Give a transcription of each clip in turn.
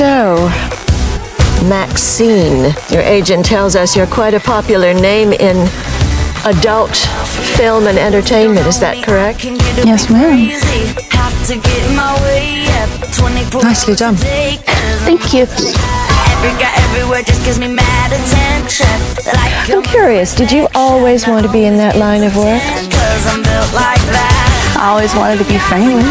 So, Maxine, your agent tells us you're quite a popular name in adult film and entertainment. Is that correct? Yes, ma'am. Nicely done. Thank you. I'm curious, did you always want to be in that line of work? I always wanted to be famous.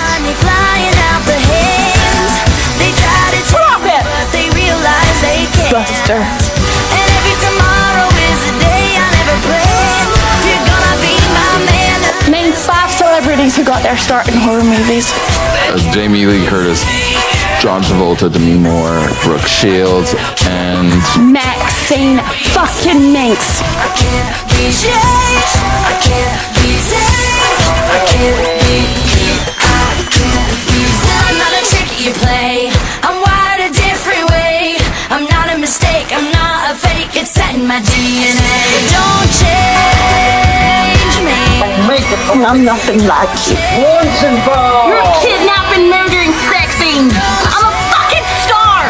Buster. And every tomorrow is a day I never planned. You're gonna be my man. Name five celebrities who got their start in horror movies. As Jamie Lee Curtis, John Travolta, Demi Moore, Brooke Shields, and Maxine fucking Minx. Not. It's set in my DNA. Don't change me. I'm nothing like you. You're a kidnapping, murdering sex fiend. I'm a fucking star.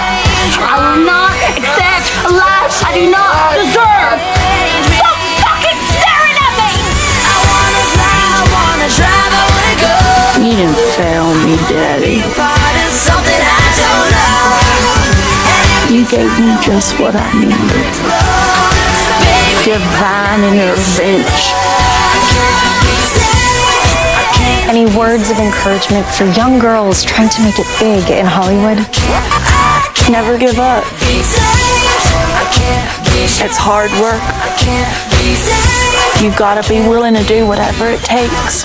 I will not accept a life I do not deserve. Stop fucking staring at me. I wanna fly. I wanna drive. I wanna go. You didn't fail me, Daddy. You gave me just what I needed. Divine intervention. Any words of encouragement for young girls trying to make it big in Hollywood? Never give up. It's hard work. You've gotta be willing to do whatever it takes.